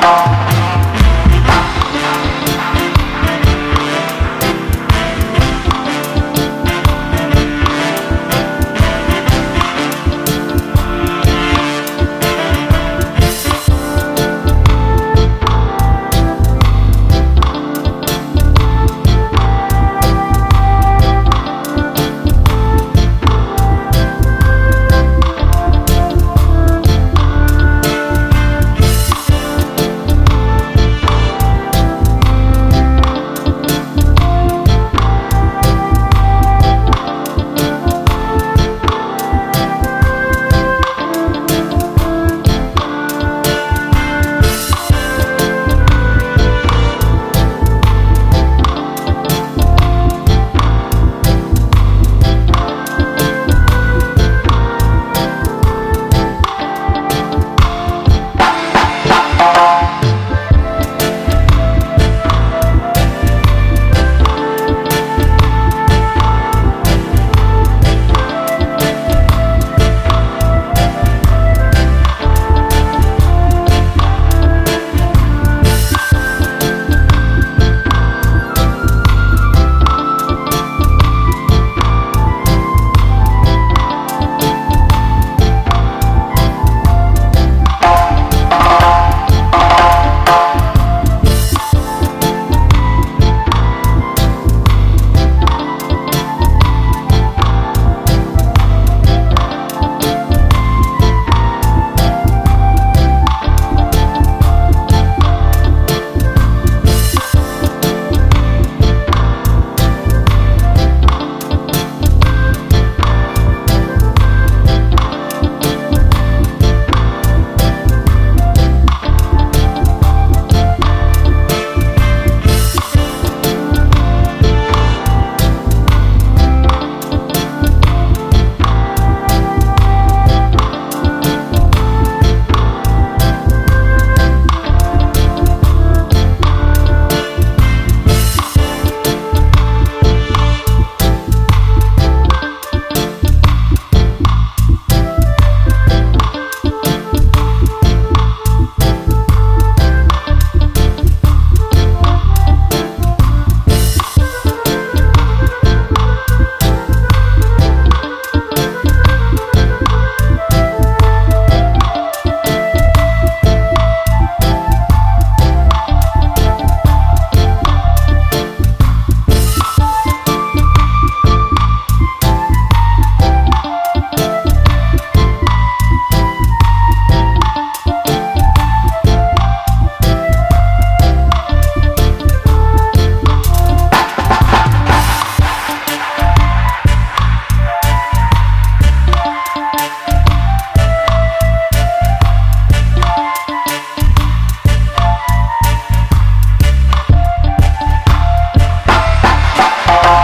Bye. Bye.